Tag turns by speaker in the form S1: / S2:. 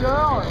S1: cœur.